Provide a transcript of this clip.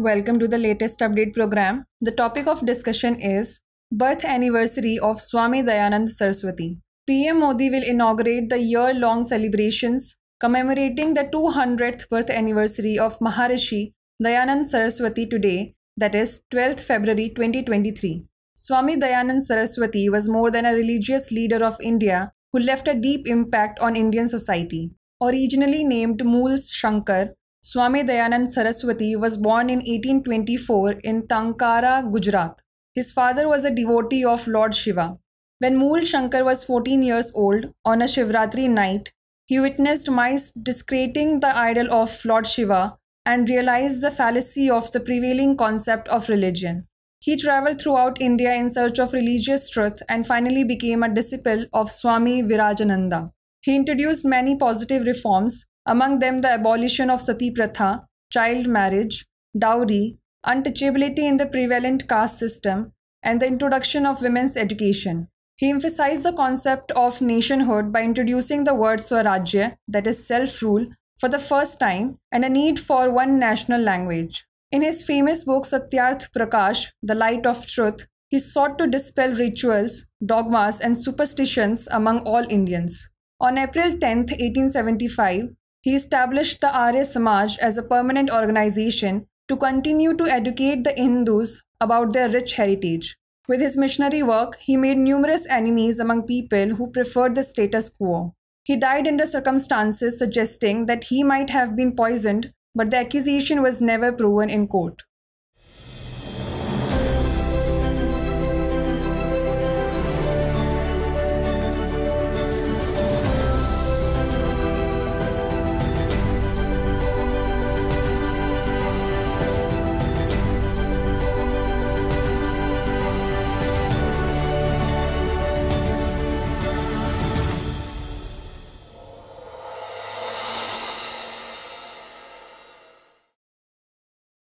Welcome to the latest update program. The topic of discussion is Birth Anniversary of Swami Dayanand Saraswati. PM Modi will inaugurate the year long celebrations commemorating the 200th birth anniversary of Maharishi Dayanand Saraswati today, that is 12th February 2023. Swami Dayanand Saraswati was more than a religious leader of India who left a deep impact on Indian society. Originally named Mool Shankar, Swami Dayanand Saraswati was born in 1824 in Tankara, Gujarat. His father was a devotee of Lord Shiva. When Mool Shankar was 14 years old, on a Shivratri night, he witnessed mice discrediting the idol of Lord Shiva and realized the fallacy of the prevailing concept of religion. He traveled throughout India in search of religious truth and finally became a disciple of Swami Virajananda. He introduced many positive reforms, among them the abolition of sati pratha, child marriage, dowry, untouchability in the prevalent caste system, and the introduction of women's education. He emphasized the concept of nationhood by introducing the word Swarajya, that is self rule, for the first time, and a need for one national language. In his famous book Satyarth Prakash, The Light of Truth, he sought to dispel rituals, dogmas, and superstitions among all Indians. On April 10, 1875, he established the Arya Samaj as a permanent organization to continue to educate the Hindus about their rich heritage. With his missionary work, he made numerous enemies among people who preferred the status quo. He died under circumstances suggesting that he might have been poisoned, but the accusation was never proven in court.